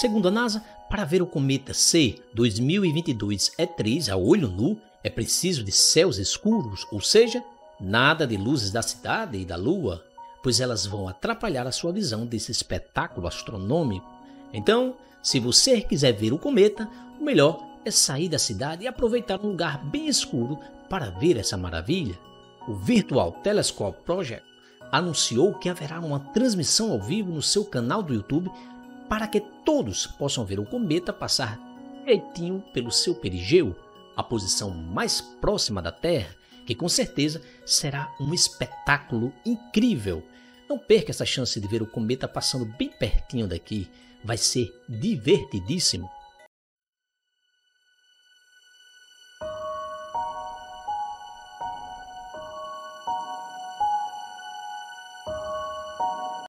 Segundo a NASA, para ver o cometa C 2022 E3 a olho nu, é preciso de céus escuros, ou seja, nada de luzes da cidade e da lua, pois elas vão atrapalhar a sua visão desse espetáculo astronômico. Então, se você quiser ver o cometa, o melhor é sair da cidade e aproveitar um lugar bem escuro para ver essa maravilha. O Virtual Telescope Project anunciou que haverá uma transmissão ao vivo no seu canal do YouTube para que todos possam ver o cometa passar direitinho pelo seu perigeu, a posição mais próxima da Terra, que com certeza será um espetáculo incrível. Não perca essa chance de ver o cometa passando bem pertinho daqui, vai ser divertidíssimo.